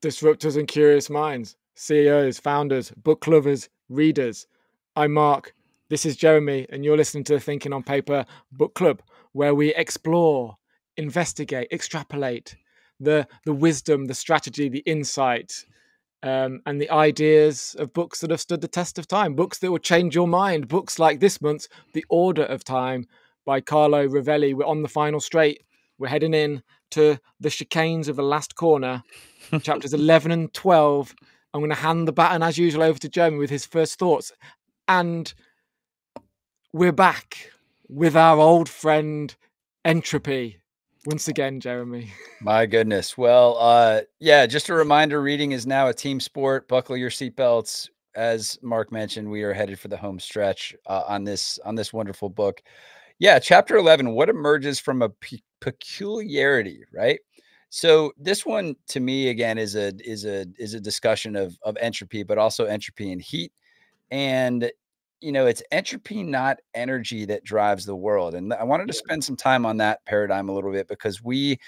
Disruptors and curious minds, CEOs, founders, book lovers, readers. I'm Mark. This is Jeremy, and you're listening to the Thinking on Paper Book Club, where we explore, investigate, extrapolate the the wisdom, the strategy, the insight, um, and the ideas of books that have stood the test of time. Books that will change your mind. Books like this month's The Order of Time by Carlo Rovelli. We're on the final straight. We're heading in to the chicanes of the last corner chapters 11 and 12. I'm going to hand the baton, as usual, over to Jeremy with his first thoughts. And we're back with our old friend Entropy. Once again, Jeremy. My goodness. Well, uh, yeah, just a reminder reading is now a team sport. Buckle your seatbelts. As Mark mentioned, we are headed for the home stretch uh, on this on this wonderful book. Yeah, chapter 11, what emerges from a pe- peculiarity, right? So this one to me again is a is a is a discussion of of entropy, but also entropy and heat. And you know, it's entropy, not energy, that drives the world. And I wanted to spend some time on that paradigm a little bit because we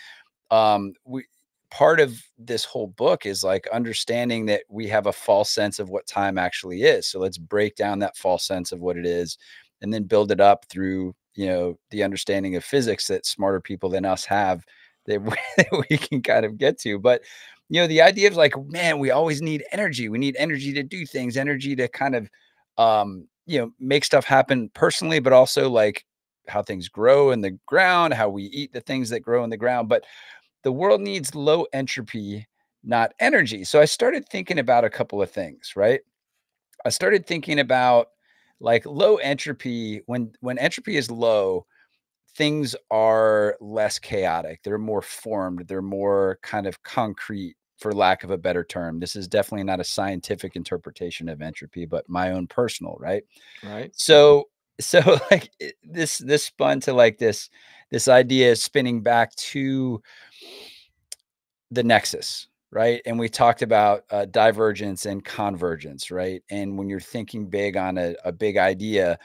um we part of this whole book is like understanding that we have a false sense of what time actually is. So let's break down that false sense of what it is and then build it up through, you know, the understanding of physics that smarter people than us have that we, can kind of get to. But you know, the idea of like, man, we always need energy. We need energy to do things, energy to kind of um, you know, make stuff happen personally, but also like how things grow in the ground, how we eat the things that grow in the ground. But the world needs low entropy, not energy. So I started thinking about a couple of things, right? I started thinking about like low entropy when when entropy is low things are less chaotic. They're more formed. They're more kind of concrete, for lack of a better term. This is definitely not a scientific interpretation of entropy, but my own personal, right? Right. Mm-hmm. So, so like this, this spun to like this, this idea is spinning back to the nexus, right? And we talked about uh, divergence and convergence, right? And when you're thinking big on a, a big idea,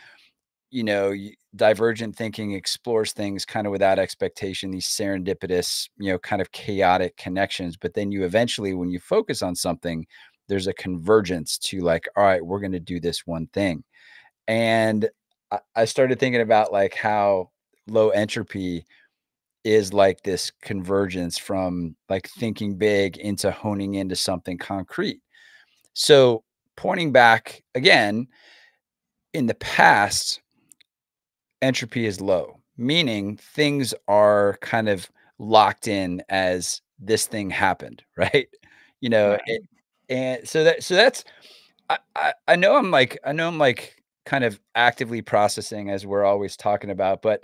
you know, divergent thinking explores things kind of without expectation, these serendipitous, you know, kind of chaotic connections. But then you eventually, when you focus on something, there's a convergence to like, all right, we're going to do this one thing. And I started thinking about like how low entropy is like this convergence from like thinking big into honing into something concrete. So, pointing back again, in the past, entropy is low, meaning things are kind of locked in as this thing happened, right? You know, right. It, and so that so that's I, I I know I'm like I know I'm like kind of actively processing as we're always talking about, but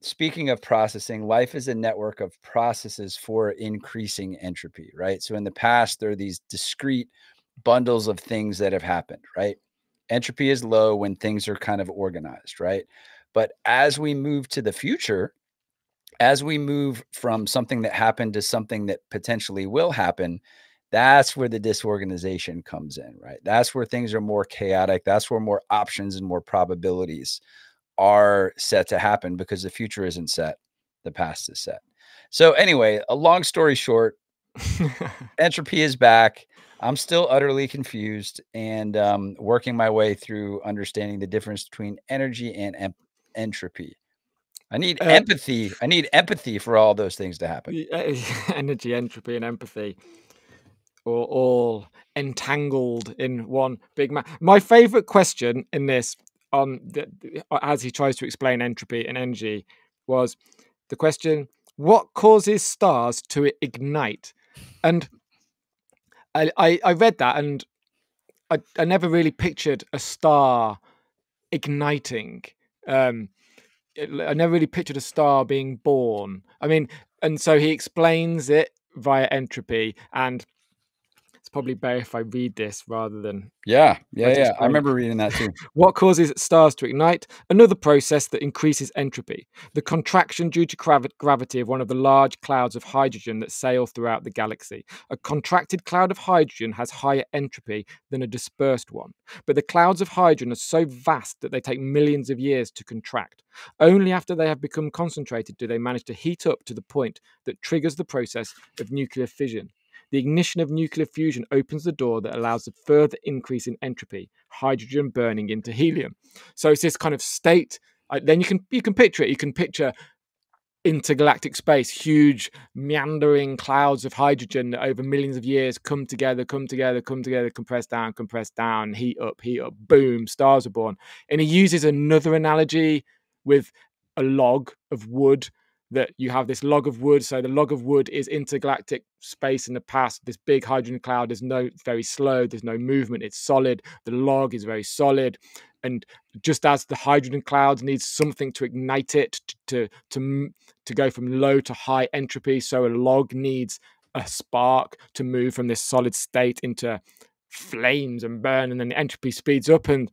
speaking of processing, life is a network of processes for increasing entropy, right? So in the past, there are these discrete bundles of things that have happened, right? Entropy is low when things are kind of organized, right? But as we move to the future, as we move from something that happened to something that potentially will happen, that's where the disorganization comes in, right? That's where things are more chaotic. That's where more options and more probabilities are set to happen because the future isn't set, the past is set. So, anyway, a long story short, entropy is back. I'm still utterly confused and um, working my way through understanding the difference between energy and entropy. I need uh, empathy. I need empathy for all those things to happen. Energy, entropy, and empathy are all entangled in one big man. My favorite question in this, on the, as he tries to explain entropy and energy, was the question: What causes stars to ignite? And I, I, I read that, and I, I never really pictured a star igniting um, I never really pictured a star being born. I mean, and so he explains it via entropy, and it's probably better if I read this rather than. Yeah, yeah, yeah. I remember reading that too. what causes stars to ignite? Another process that increases entropy. The contraction due to gravi- gravity of one of the large clouds of hydrogen that sail throughout the galaxy. A contracted cloud of hydrogen has higher entropy than a dispersed one. But the clouds of hydrogen are so vast that they take millions of years to contract. Only after they have become concentrated do they manage to heat up to the point that triggers the process of nuclear fission. The ignition of nuclear fusion opens the door that allows a further increase in entropy, hydrogen burning into helium. So it's this kind of state. Then you can you can picture it. You can picture intergalactic space, huge meandering clouds of hydrogen that over millions of years come together, come together, come together, compress down, compress down, heat up, heat up, boom, stars are born. And he uses another analogy with a log of wood that you have this log of wood. So the log of wood is intergalactic space in the past. This big hydrogen cloud is no very slow. There's no movement. It's solid. The log is very solid. And just as the hydrogen cloud needs something to ignite it to to to go from low to high entropy, so a log needs a spark to move from this solid state into flames and burn, and then the entropy speeds up and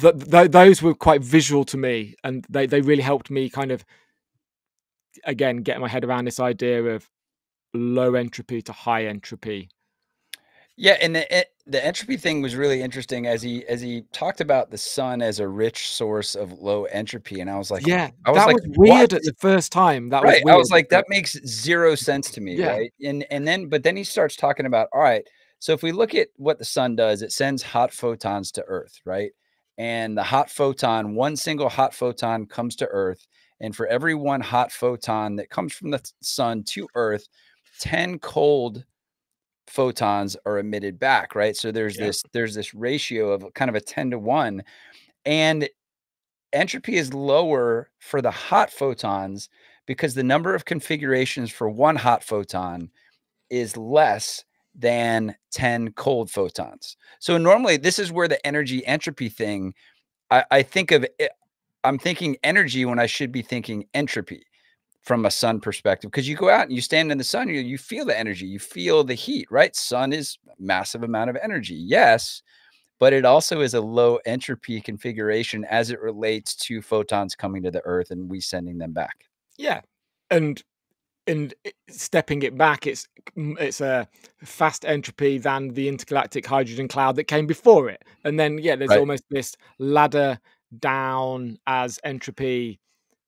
th- th- those were quite visual to me, and they they really helped me kind of again get my head around this idea of low entropy to high entropy. Yeah, and the eh, the entropy thing was really interesting as he as he talked about the sun as a rich source of low entropy, and I was like, yeah, I was that like, was weird what? at the first time. That right, was I was like, that makes zero sense to me, yeah. right? And and then but then he starts talking about, all right, so if we look at what the sun does, it sends hot photons to Earth, right? And the hot photon, one single hot photon comes to Earth. And for every one hot photon that comes from the sun to Earth, 10 cold photons are emitted back, right? So there's yeah. this there's this ratio of kind of a 10 to 1 and entropy is lower for the hot photons because the number of configurations for one hot photon is less than 10 cold photons. So normally this is where the energy entropy thing, I, I think of it, I'm thinking energy when I should be thinking entropy from a sun perspective. Because you go out and you stand in the sun, you, you feel the energy, you feel the heat, right? Sun is massive amount of energy. Yes, but it also is a low entropy configuration as it relates to photons coming to the earth and we sending them back. Yeah. And and stepping it back, it's it's a fast entropy than the intergalactic hydrogen cloud that came before it, and then yeah, there's right. almost this ladder down as entropy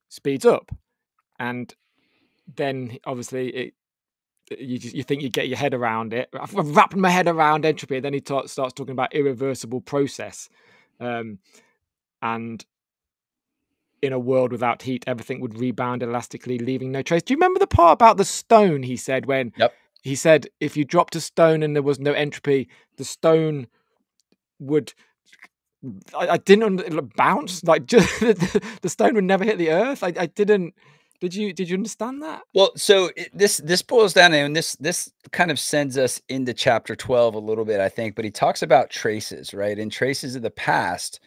speeds up, and then obviously it you just, you think you get your head around it. I've wrapped my head around entropy. and Then he ta- starts talking about irreversible process, um, and in a world without heat, everything would rebound elastically, leaving no trace. Do you remember the part about the stone? He said when yep. he said if you dropped a stone and there was no entropy, the stone would. I, I didn't bounce like just the stone would never hit the earth. I, I didn't. Did you did you understand that? Well, so it, this this boils down and this this kind of sends us into chapter 12 a little bit, I think, but he talks about traces, right? And traces of the past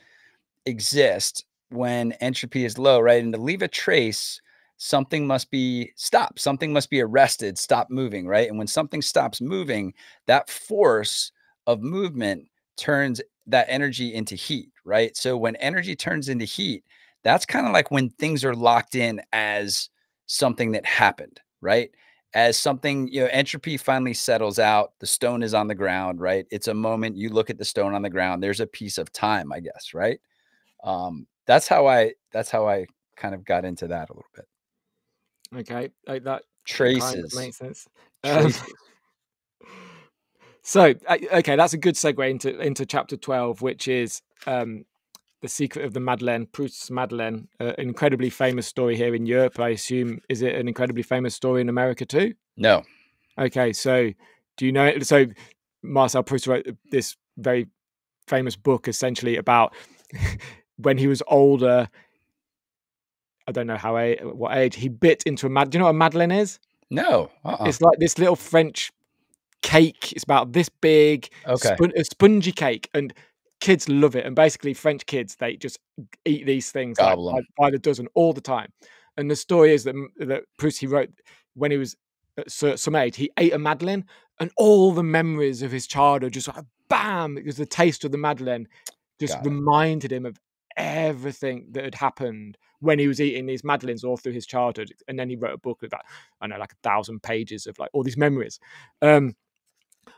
exist when entropy is low, right? And to leave a trace, something must be stopped, something must be arrested, stop moving, right? And when something stops moving, that force of movement turns that energy into heat, right? So when energy turns into heat, that's kind of like when things are locked in as something that happened, right? As something, you know, entropy finally settles out, the stone is on the ground, right? It's a moment you look at the stone on the ground, there's a piece of time, I guess, right? Um, that's how I that's how I kind of got into that a little bit. Okay, like that traces kind of makes sense. Um, so okay, that's a good segue into into chapter twelve, which is um, the secret of the Madeleine, Proust's Madeleine, uh, an incredibly famous story here in Europe. I assume is it an incredibly famous story in America too? No. Okay, so do you know? It? So Marcel Proust wrote this very famous book, essentially about when he was older, I don't know how what age he bit into a mad. Do you know what a madeleine is? No, uh-uh. it's like this little French cake. It's about this big, okay, spon- a spongy cake, and kids love it. And basically, French kids they just eat these things like, by, by, the dozen all the time. And the story is that that Proust he wrote when he was at some age, he ate a madeleine, and all the memories of his childhood just like bam, because the taste of the madeleine just reminded him of everything that had happened when he was eating these madeleines all through his childhood and then he wrote a book with that i know like a thousand pages of like all these memories um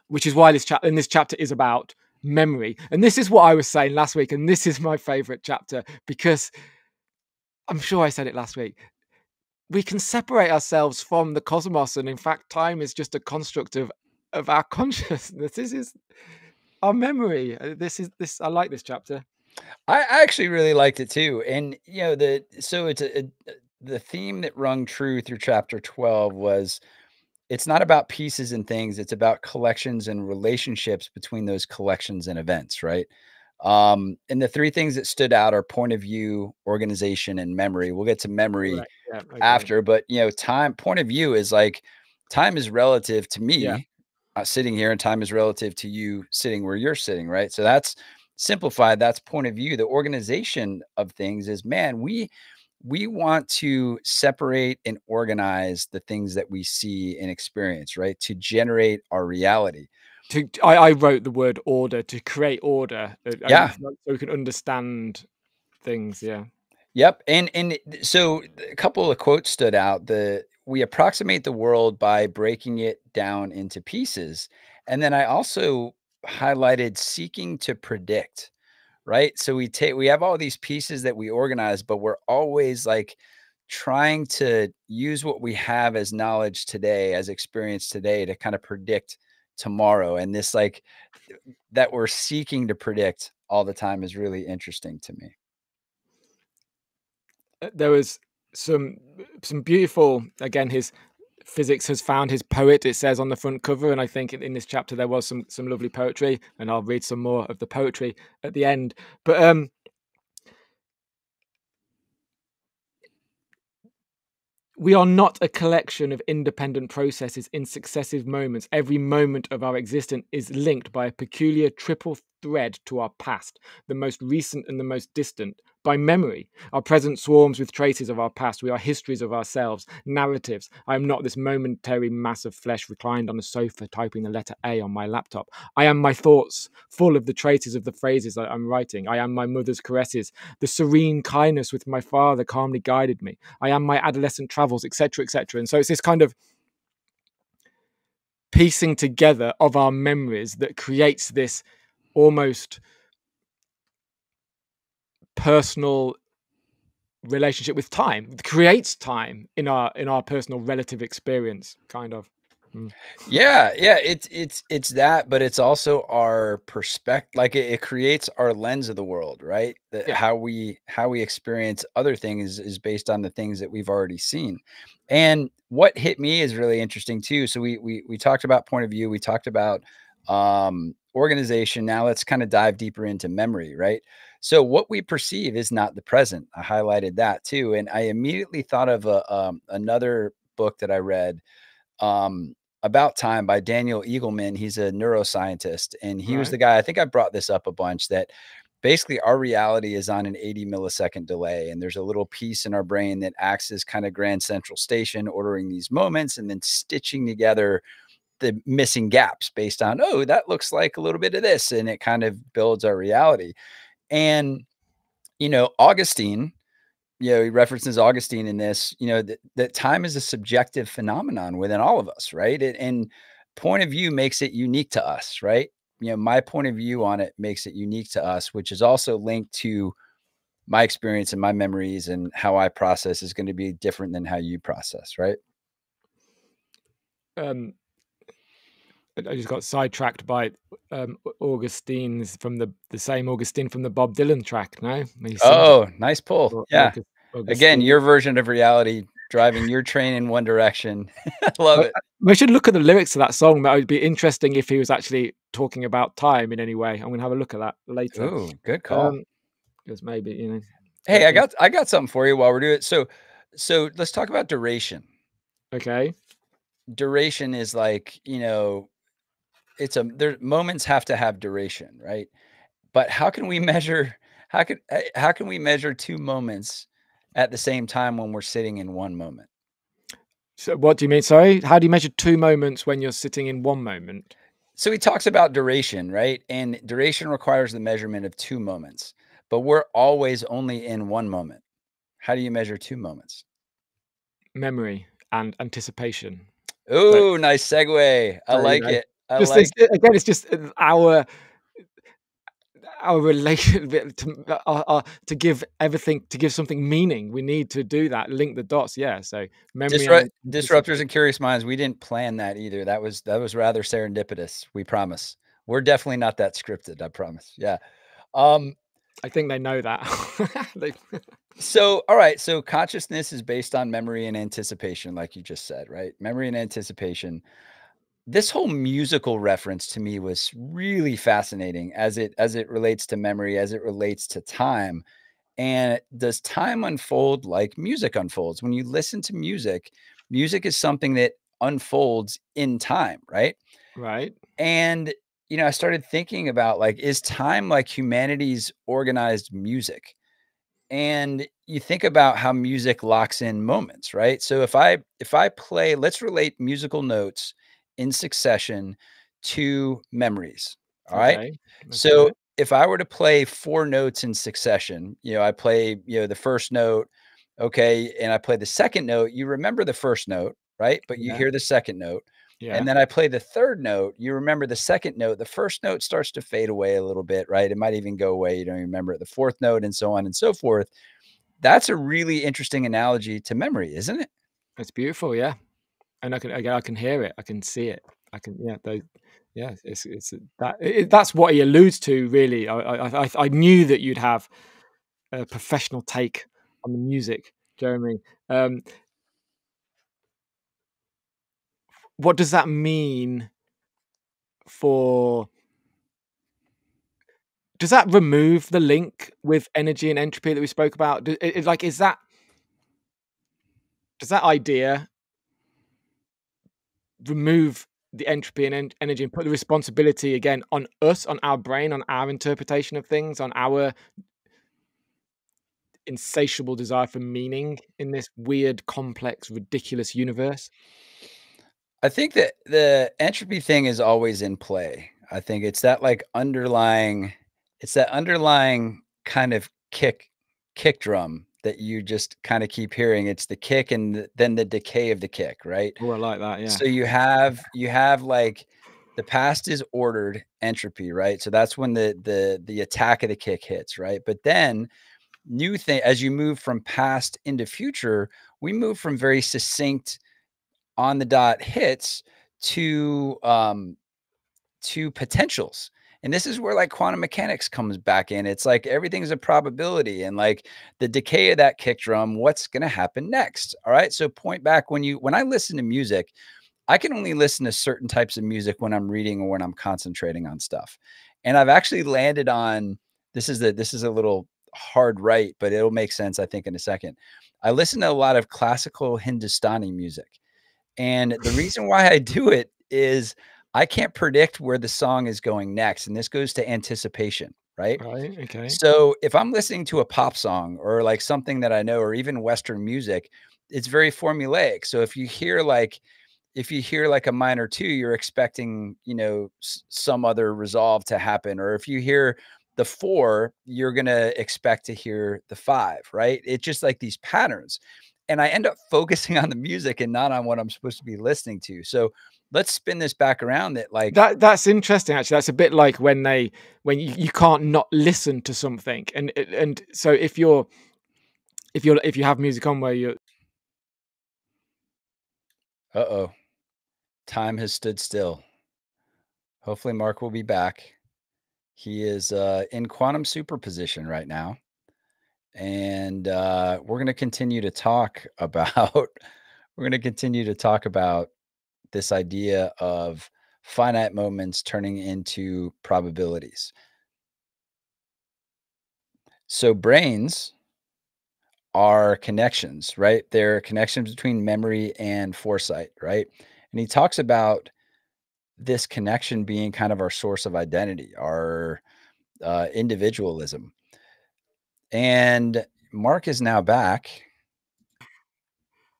which is why this chapter and this chapter is about memory and this is what i was saying last week and this is my favorite chapter because i'm sure i said it last week we can separate ourselves from the cosmos, and in fact, time is just a construct of of our consciousness. This is our memory. Uh, this is this. I like this chapter. I actually really liked it too, and you know the so it's a, a the theme that rung true through chapter twelve was it's not about pieces and things it's about collections and relationships between those collections and events right um and the three things that stood out are point of view organization and memory we'll get to memory right. yeah, after but you know time point of view is like time is relative to me yeah. uh, sitting here and time is relative to you sitting where you're sitting right so that's simplified that's point of view the organization of things is man we we want to separate and organize the things that we see and experience, right? To generate our reality. To I, I wrote the word order to create order. Uh, yeah, so we can understand things. Yeah. Yep. And and so a couple of quotes stood out. The we approximate the world by breaking it down into pieces, and then I also highlighted seeking to predict right? So we take we have all these pieces that we organize, but we're always like trying to use what we have as knowledge today, as experience today to kind of predict tomorrow. And this like that we're seeking to predict all the time is really interesting to me. Uh, there was some some beautiful again his physics has found his poet it says on the front cover and i think in, this chapter there was some some lovely poetry and i'll read some more of the poetry at the end but um we are not a collection of independent processes in successive moments. Every moment of our existence is linked by a peculiar triple thread to our past, the most recent and the most distant, by memory. Our present swarms with traces of our past. We are histories of ourselves, narratives. I am not this momentary mass of flesh reclined on a sofa typing the letter A on my laptop. I am my thoughts, full of the traces of the phrases that I'm writing. I am my mother's caresses, the serene kindness with my father calmly guided me. I am my adolescent travels, etc., etc. And so it's this kind of piecing together of our memories that creates this almost personal relationship with time creates time in our in our personal relative experience kind of mm. yeah yeah it's it's it's that but it's also our perspective like it, it, creates our lens of the world right that yeah. how we how we experience other things is based on the things that we've already seen and what hit me is really interesting too so we we we talked about point of view we talked about um organization. Now let's kind of dive deeper into memory, right? So what we perceive is not the present. I highlighted that too, and I immediately thought of a, um, another book that I read um, about time by Daniel Eagleman. He's a neuroscientist, and he right. was the guy. I think I brought this up a bunch that basically our reality is on an 80 millisecond delay and there's a little piece in our brain that acts as kind of grand central station ordering these moments and then stitching together the missing gaps based on oh that looks like a little bit of this and it kind of builds our reality. And you know augustine you know he references augustine in this you know that, that time is a subjective phenomenon within all of us right? And, and point of view makes it unique to us right? You know my point of view on it makes it unique to us which is also linked to my experience and my memories and how i process is going to be different than how you process right? Um I just got sidetracked by um, Augustine's from the the same Augustine from the Bob Dylan track. No, oh, nice pull. Yeah, Augustine. again, your version of reality driving your train in one direction. I love it. We should look at the lyrics of that song. That would be interesting if he was actually talking about time in any way. I'm going to have a look at that later. Oh, good call. Because um, maybe you know. Hey, I got I got something for you while we're doing it. So, so let's talk about duration. Okay. Duration is like you know it's a there moments have to have duration, right? But how can we measure how can eh, how can we measure two moments at the same time when we're sitting in one moment? So what do you mean? Sorry, how do you measure two moments when you're sitting in one moment? So he talks about duration, right? And duration requires the measurement of two moments, but we're always only in one moment. How do you measure two moments? Memory and anticipation. Oh, nice segue. I like it. Just like... it's, again, it's just uh, our our relation to, uh, uh, to give everything to give something meaning we need to do that link the dots yeah so memory Disru- and- disruptors and curious minds we didn't plan that either that was that was rather serendipitous we promise. We're definitely not that scripted i promise yeah. Um i think they know that. They... so all right so consciousness is based on memory and anticipation like you just said right? Memory and anticipation this whole musical reference to me was really fascinating as it as it relates to memory as it relates to time. And does time unfold like music unfolds? When you listen to music music is something that unfolds in time right? Right. And you know i started thinking about like is time like humanity's organized music? And you think about how music locks in moments right? So if i if i play let's relate musical notes in succession to memories. All right. Okay. So if I were to play four notes in succession, you know, I play, you know, the first note, okay, and I play the second note, you remember the first note, right? But you yeah. hear the second note. Yeah. And then I play the third note, you remember the second note. The first note starts to fade away a little bit, right? It might even go away. You don't remember it. The fourth note, and so on and so forth. That's a really interesting analogy to memory, isn't it? That's beautiful. Yeah and I can again I can hear it, I can see it, I can yeah, they, yeah, it's it's that it, that's what he alludes to really. I, I I knew that you'd have a professional take on the music, Jeremy. Um, what does that mean for? Does that remove the link with energy and entropy that we spoke about? like, is that does that idea remove the entropy and en- energy and put the responsibility again on us, on our brain, on our interpretation of things, on our insatiable desire for meaning in this weird, complex, ridiculous universe? I think that the entropy thing is always in play. I think it's that like underlying, it's that underlying kind of kick, kick drum that you just kind of keep hearing. It's the kick and the, then the decay of the kick, right? Oh, I like that. Yeah. So you have you have like the past is ordered entropy, right? So that's when the the the attack of the kick hits, right? But then new thing as you move from past into future, we move from very succinct on the dot hits to um to potentials and this is where like quantum mechanics comes back in. It's like everything's a probability and like the decay of that kick drum, what's going to happen next? All right. So point back when you when I listen to music, I can only listen to certain types of music when I'm reading or when I'm concentrating on stuff. And I've actually landed on this is the this is a little hard right, but it'll make sense I think in a second. I listen to a lot of classical Hindustani music. And the reason why I do it is I can't predict where the song is going next. And this goes to anticipation, right? Right. Okay. So if I'm listening to a pop song or like something that I know, or even Western music, it's very formulaic. So if you hear like, if you hear like a minor two, you're expecting, you know, some other resolve to happen. Or if you hear the four, you're going to expect to hear the five, right? It's just like these patterns. And I end up focusing on the music and not on what I'm supposed to be listening to. So let's spin this back around that like that that's interesting actually. That's a bit like when they when you, you can't not listen to something and and so if you're if you're if you have music on where you're uh-oh. Time has stood still. Hopefully mark will be back. He is uh in quantum superposition right now and uh we're going to continue to talk about we're going to continue to talk about this idea of finite moments turning into probabilities. So brains are connections, right? They're connections between memory and foresight, right? And he talks about this connection being kind of our source of identity, our uh, individualism. And Mark is now back.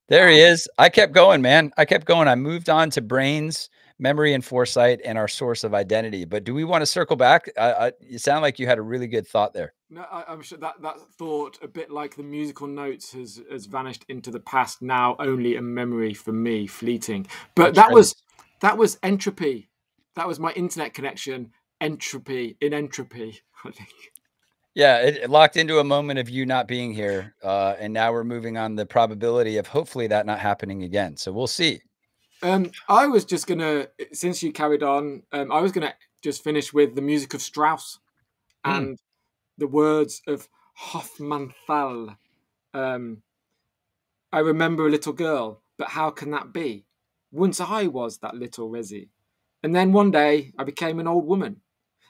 There he is. I kept going, man. I kept going. I moved on to brains, memory, and foresight, and our source of identity. But do we want to circle back? I, I, you sound like you had a really good thought there. No, I, am sure that that thought, a bit like the musical notes, has has vanished into the past. Now only a memory for me, fleeting. But that was that was entropy. That was my internet connection entropy in entropy. I think. Yeah, it, it locked into a moment of you not being here, uh, and now we're moving on the probability of hopefully that not happening again. So we'll see. Um, I was just gonna, since you carried on, um, I was gonna just finish with the music of Strauss Mm. and the words of Hofmannsthal. Um, I remember a little girl, but how can that be? Once I was that little Resi. And then one day I became an old woman.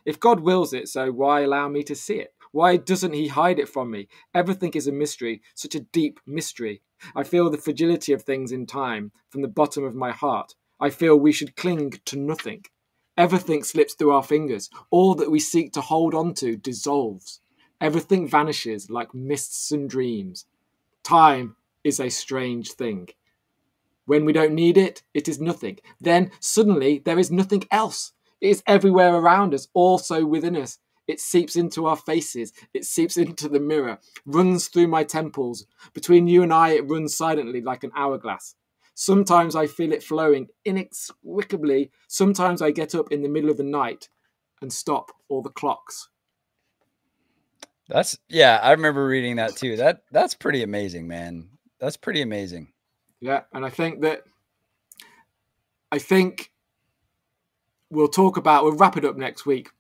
If God wills it, so why allow me to see it? Why doesn't He hide it from me? Everything is a mystery, such a deep mystery. I feel the fragility of things in time from the bottom of my heart. I feel we should cling to nothing. Everything slips through our fingers. All that we seek to hold on to dissolves. Everything vanishes like mists and dreams. Time is a strange thing. When we don't need it, it is nothing. Then suddenly there is nothing else. It is everywhere around us, also within us. It seeps into our faces. It seeps into the mirror, runs through my temples. Between you and I, it runs silently like an hourglass. Sometimes I feel it flowing inexplicably. Sometimes I get up in the middle of the night and stop all the clocks. That's yeah, I remember reading that too. That that's pretty amazing, man. That's pretty amazing. Yeah, and I think that I think we'll talk about we'll wrap it up next week.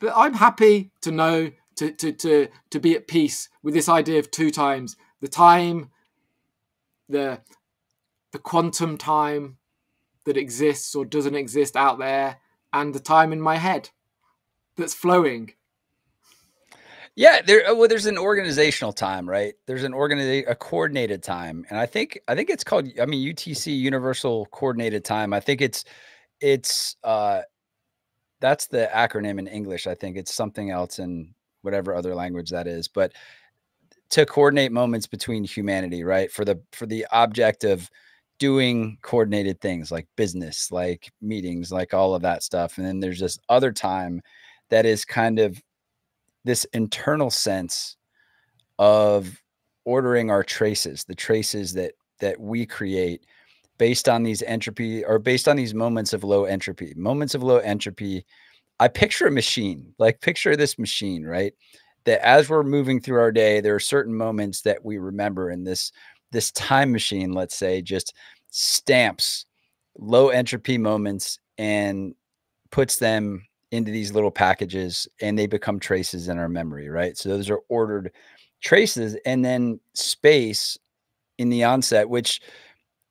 But I'm happy to know to to to to be at peace with this idea of two times. The time the the quantum time that exists or doesn't exist out there and the time in my head that's flowing. Yeah, there uh, well there's an organizational time, right? There's an organiza- a coordinated time. And I think I think it's called I mean UTC Universal Coordinated Time. I think it's it's uh that's the acronym in English. I think it's something else in whatever other language that is, but to coordinate moments between humanity, right? For the for the object of doing coordinated things like business, like meetings, like all of that stuff. And then there's this other time that is kind of this internal sense of ordering our traces, the traces that that we create based on these entropy or based on these moments of low entropy. Moments of low entropy. I picture a machine, like picture this machine, right? That as we're moving through our day, there are certain moments that we remember in this this time machine, let's say, just stamps low entropy moments and puts them into these little packages and they become traces in our memory, right? So those are ordered traces and then space in the onset, which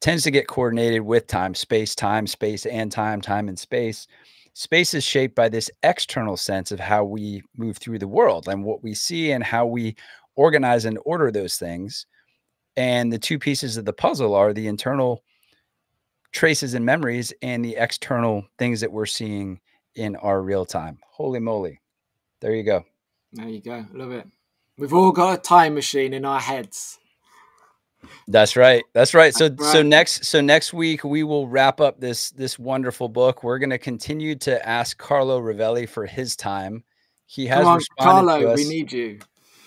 tends to get coordinated with time, space, time, space, and time, time, and space. Space is shaped by this external sense of how we move through the world and what we see and how we organize and order those things. And the two pieces of the puzzle are the internal traces and memories and the external things that we're seeing in our real time. Holy moly. There you go. There you go. Love it. We've all got a time machine in our heads. That's right. That's right. So That's so next so next week we will wrap up this this wonderful book. We're going to continue to ask Carlo Rovelli for his time. He has on, responded to us. we need you.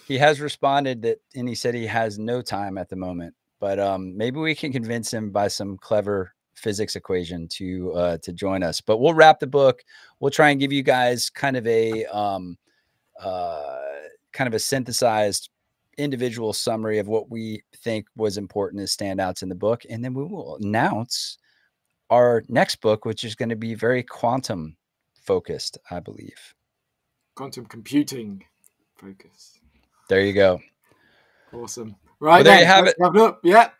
he has responded that and he said he has no time at the moment but um maybe we can convince him by some clever physics equation to uh to join us but we'll wrap the book we'll try and give you guys kind of a um uh kind of a synthesized individual summary of what we think was important as standouts in the book and then we will announce our next book which is going to be very quantum focused i believe Quantum computing focus. there you go Awesome. Right, there you have let's it up. Yeah.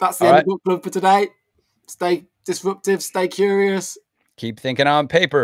That's the All end right. of book club for today. Stay disruptive, stay curious. keep thinking on paper